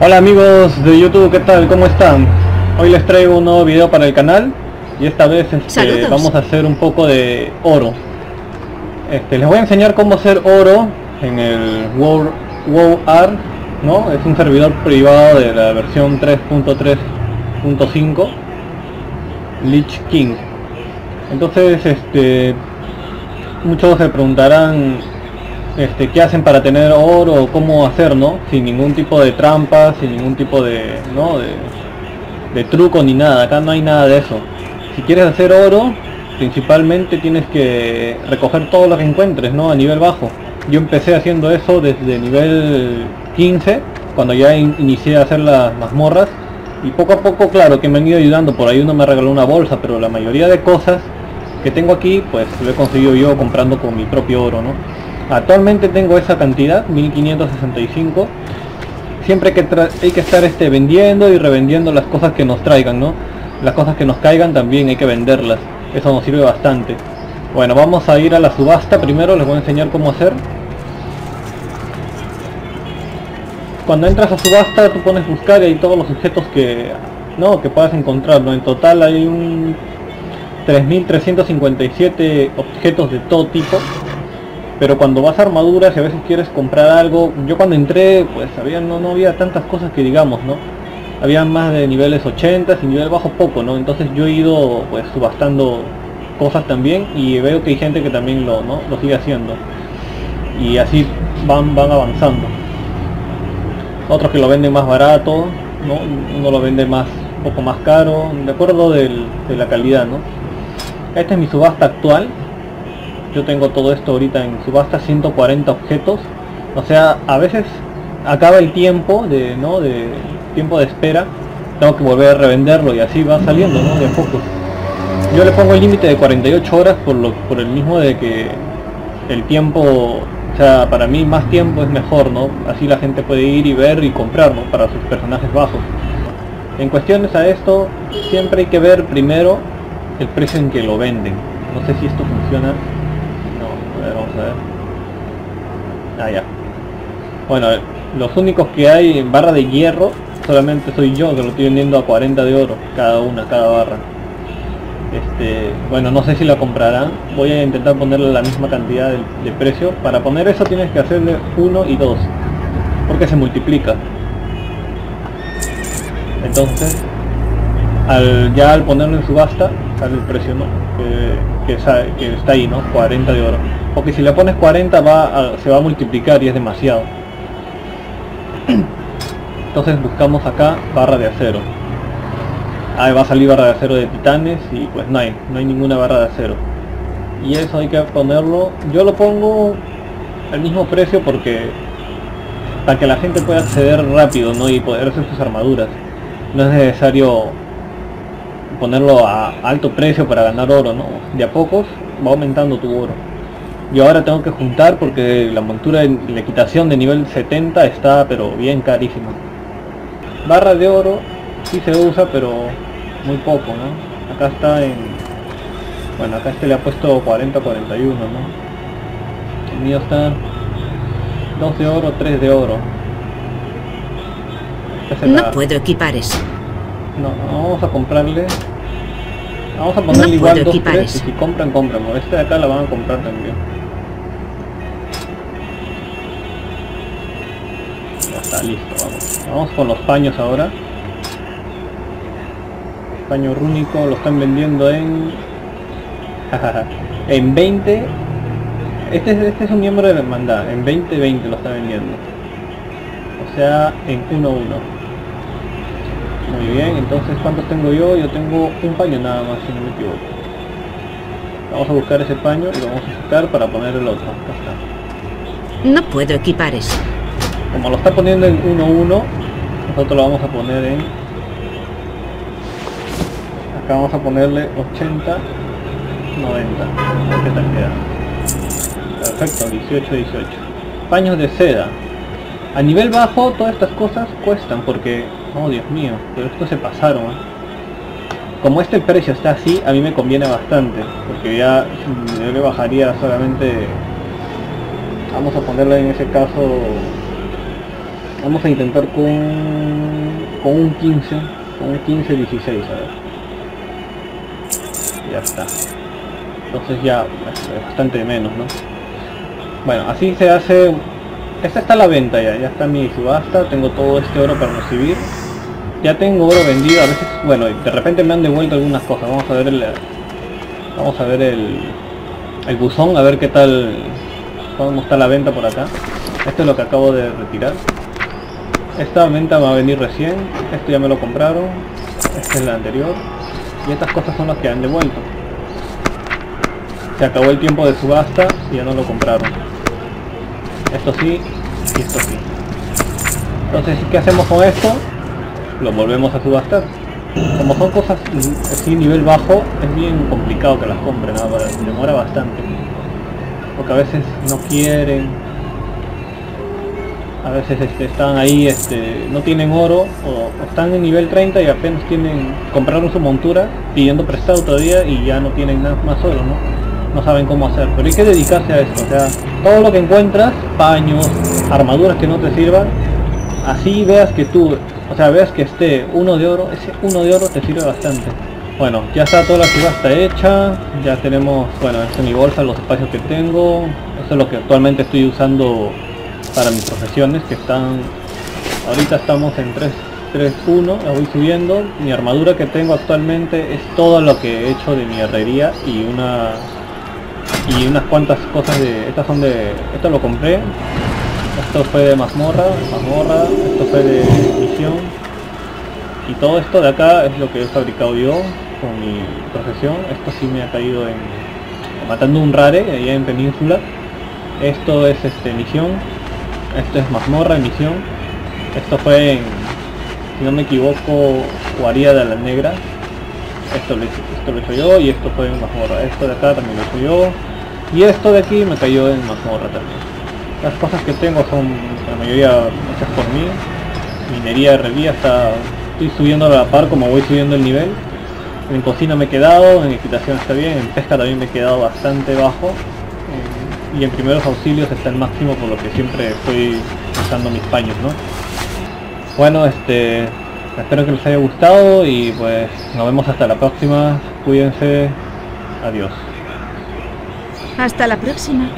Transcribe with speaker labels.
Speaker 1: Hola amigos de YouTube, ¿qué tal? ¿Cómo están? Hoy les traigo un nuevo video para el canal y esta vez este, vamos a hacer un poco de oro. Este, les voy a enseñar cómo hacer oro en el WoW, WoW Art, ¿no? Es un servidor privado de la versión 3.3.5 Lich King. Entonces, este, muchos se preguntarán este, qué hacen para tener oro cómo hacer, ¿no? Sin ningún tipo de trampa, sin ningún tipo de, ¿no? de, truco ni nada, acá no hay nada de eso. Si quieres hacer oro, principalmente tienes que recoger todo lo que encuentres, ¿no? A nivel bajo. Yo empecé haciendo eso desde nivel 15, cuando ya inicié a hacer las mazmorras, y poco a poco, claro, que me han ido ayudando, por ahí uno me regaló una bolsa, pero la mayoría de cosas que tengo aquí, pues lo he conseguido yo comprando con mi propio oro, ¿no? Actualmente tengo esa cantidad, 1565. Siempre que hay que estar este, vendiendo y revendiendo las cosas que nos traigan, ¿no? Las cosas que nos caigan también hay que venderlas. Eso nos sirve bastante. Bueno, vamos a ir a la subasta primero, les voy a enseñar cómo hacer. Cuando entras a subasta tú pones buscar y hay todos los objetos que, no, que puedas encontrar, ¿no? En total hay un 3.357 objetos de todo tipo pero cuando vas a armaduras y a veces quieres comprar algo, yo cuando entré pues había, no, no había tantas cosas que digamos, ¿no? Había más de niveles 80 y nivel bajo poco, ¿no? Entonces yo he ido pues subastando cosas también y veo que hay gente que también lo, ¿no? lo sigue haciendo. Y así van, van avanzando. Otros que lo venden más barato, ¿no? Uno lo vende más, poco más caro, de acuerdo de la calidad, ¿no? Esta es mi subasta actual, yo tengo todo esto ahorita en subasta 140 objetos. O sea a veces acaba el tiempo de no de tiempo de espera tengo que volver a revenderlo y así va saliendo ¿no? de poco. Yo le pongo el límite de 48 horas por lo por el mismo de que el tiempo o sea para mí más tiempo es mejor no así la gente puede ir y ver y comprar ¿no? para sus personajes bajos. En cuestiones a esto siempre hay que ver primero el precio en que lo venden. No sé si esto funciona vamos a ver. Ah. Bueno, los únicos que hay en barra de hierro, solamente soy yo que lo estoy vendiendo a 40 de oro, cada una, cada barra. Este, bueno, no sé si la comprarán. Voy a intentar ponerle la misma cantidad de, precio. Para poner eso tienes que hacerle 1 y 2. Porque se multiplica. Entonces, al, ya al ponerlo en subasta, sale el precio. Que, que está ahí, ¿no? 40 de oro porque si le pones 40 va se va a multiplicar y es demasiado. Entonces buscamos acá barra de acero. Ahí va a salir barra de acero de titanes y pues no hay no hay ninguna barra de acero. Y eso hay que ponerlo. Yo lo pongo al mismo precio porque para que la gente pueda acceder rápido ¿no? y poder hacer sus armaduras. No es necesario ponerlo a alto precio para ganar oro no de a pocos va aumentando tu oro y ahora tengo que juntar porque la montura de la equitación de nivel 70 está pero bien carísima. Barra de oro sí se usa pero muy poco, ¿no? Acá está en... Bueno, acá este le ha puesto 40-41, ¿no? El mío está 2 de oro, 3 de oro.
Speaker 2: no puedo equipar eso.
Speaker 1: No, vamos a comprarle Vamos a ponerle igual dos, tres, y si compran, compran. Este de acá la van a comprar también. Listo, vamos. Vamos con los paños ahora. Paño rúnico lo están vendiendo en... en 20... Este, este es un miembro de la hermandad. En 20-20 lo está vendiendo. O sea, en 1-1. Muy bien, entonces ¿cuántos tengo yo? Yo tengo un paño nada más, si no me equivoco. Vamos a buscar ese paño y lo vamos a sacar para poner el otro.
Speaker 2: No puedo equipar eso
Speaker 1: como lo está poniendo en 1-1 nosotros lo vamos a poner en acá vamos a ponerle 80 90 qué tal queda perfecto 18 18 paños de seda. A nivel bajo todas estas cosas cuestan porque oh dios mío pero esto se pasaron ¿eh? como este precio está así a mí me conviene bastante porque ya yo le bajaría solamente vamos a ponerle en ese caso Vamos a intentar con, con un 15, con un 15, 16, a ver. Ya está. Entonces ya es bastante menos, ¿no? Bueno, así se hace... Esta está la venta ya, ya está mi subasta, tengo todo este oro para recibir. Ya tengo oro vendido, a veces, bueno, de repente me han devuelto algunas cosas. Vamos a ver el... Vamos a ver el... El buzón, a ver qué tal... Cómo está la venta por acá. Esto es lo que acabo de retirar. Esta venta va a venir recién. Esto ya me lo compraron. Este es la anterior. Y estas cosas son las que han devuelto. Se acabó el tiempo de subasta y ya no lo compraron. Esto sí y esto sí. Entonces, ¿qué hacemos con esto? Lo volvemos a subastar. Como son cosas así nivel bajo, es bien complicado que las compren, demora bastante. Porque a veces no quieren, a veces este, están ahí, este, no tienen oro o, están en nivel 30 y apenas tienen, compraron su montura pidiendo prestado todavía y ya no tienen nada más oro, ¿no? No saben cómo hacer, pero hay que dedicarse a esto, o sea, todo lo que encuentras, paños, armaduras que no te sirvan, así veas que tú, o sea, veas que esté uno de oro, ese uno de oro te sirve bastante. Bueno, ya está toda la subasta hecha, ya tenemos, bueno, esta es mi bolsa, los espacios que tengo, esto es lo que actualmente estoy usando para mis profesiones que están ahorita estamos en 3 3.1 la voy subiendo. Mi armadura que tengo actualmente es todo lo que he hecho de mi herrería y una y unas cuantas cosas de estas son de esto lo compré. Esto fue de mazmorra mazmorra esto fue de misión. Y todo esto de acá es lo que he fabricado yo con mi profesión. Esto sí me ha caído en matando un rare allá en península. Esto es este misión esto es mazmorra, emisión. Esto fue en, si no me equivoco, Guarida de la Negra. Esto lo, esto lo hecho yo y esto fue en mazmorra. Esto de acá también lo hecho yo. Y esto de aquí me cayó en mazmorra también. Las cosas que tengo son la mayoría hechas por mí. Minería de revía está... Estoy subiendo a la par como voy subiendo el nivel. En cocina me he quedado, en equitación está bien, en pesca también me he quedado bastante bajo y en primeros auxilios está el máximo por lo que siempre estoy usando mis paños, ¿no? Bueno, este, espero que les haya gustado y pues nos vemos hasta la próxima. Cuídense. Adiós.
Speaker 2: Hasta la próxima.